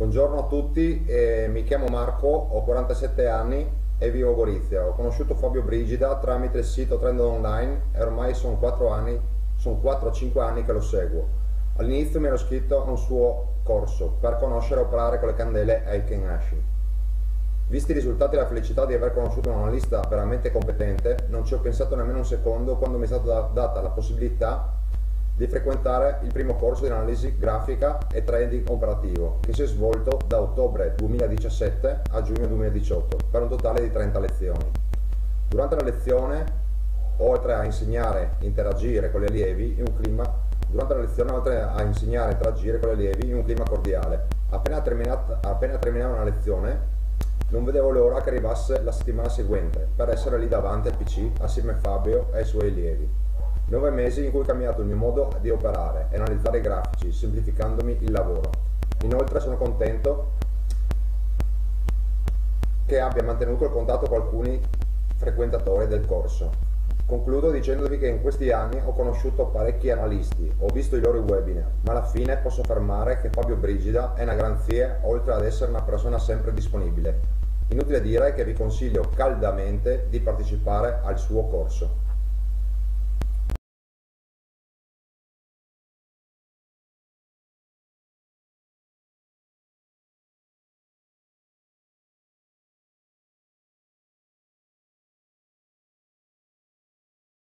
Buongiorno a tutti, eh, mi chiamo Marco, ho 47 anni e vivo a Gorizia. Ho conosciuto Fabio Brigida tramite il sito Trend Online e ormai sono 4 anni, 4-5 anni che lo seguo. All'inizio mi ero iscritto a un suo corso per conoscere e operare con le candele Aiken Ashi. Visti i risultati e la felicità di aver conosciuto un analista veramente competente, non ci ho pensato nemmeno un secondo quando mi è stata data la possibilità di frequentare il primo corso di analisi grafica e trading operativo che si è svolto da ottobre 2017 a giugno 2018 per un totale di 30 lezioni. Durante la lezione, oltre a insegnare e interagire con gli allievi in un clima durante la lezione oltre a insegnare e interagire con gli allievi in un clima cordiale. Appena appena terminava una lezione, non vedevo l'ora che arrivasse la settimana seguente per essere lì davanti al PC assieme a Fabio e ai suoi allievi. Nove mesi in cui ho cambiato il mio modo di operare e analizzare i grafici, semplificandomi il lavoro. Inoltre sono contento che abbia mantenuto il contatto con alcuni frequentatori del corso. Concludo dicendovi che in questi anni ho conosciuto parecchi analisti, ho visto i loro webinar, ma alla fine posso affermare che Fabio Brigida è una garanzia oltre ad essere una persona sempre disponibile. Inutile dire che vi consiglio caldamente di partecipare al suo corso.